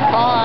the car.